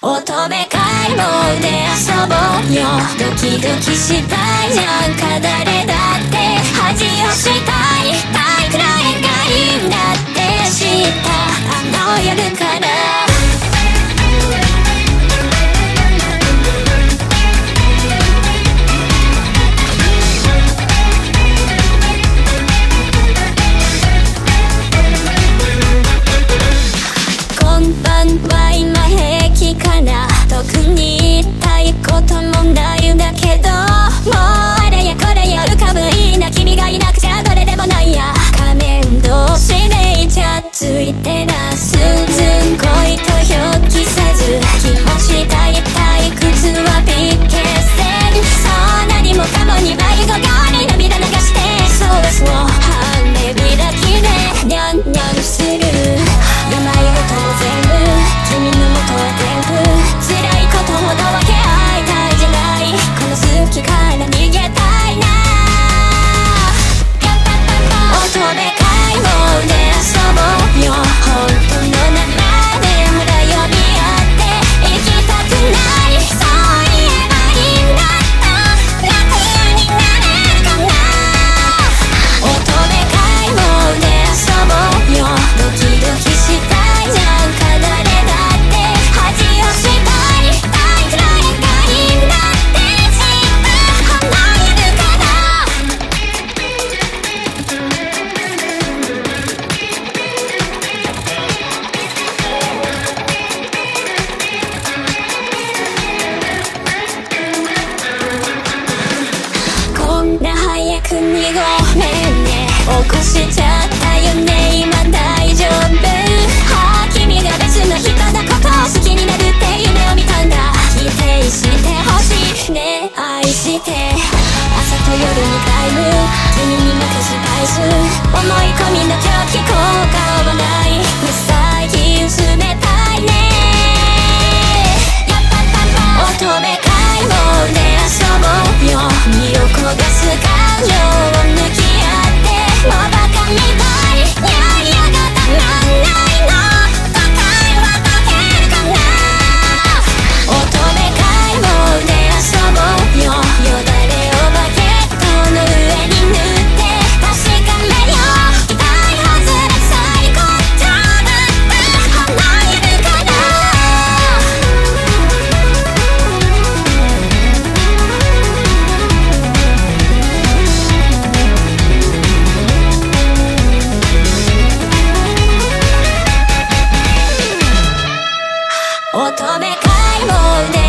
乙女買い物で遊ぼうよ。ドキドキしたいじゃん。か誰だって。恥をしたい。大くらいがいいんだって。知った。あの夜から。くにごめんね。起こしちゃったよね。今大丈夫。はあ君が別の人のことを好きになるって夢を見たんだ。否定してほしいね。愛して。朝と夜にタイム。君に負けスパイス思い込みの狂気効果はない。最近冷たいね。乙女買い物で遊ぼうよ。身を焦がす感 your め買い物で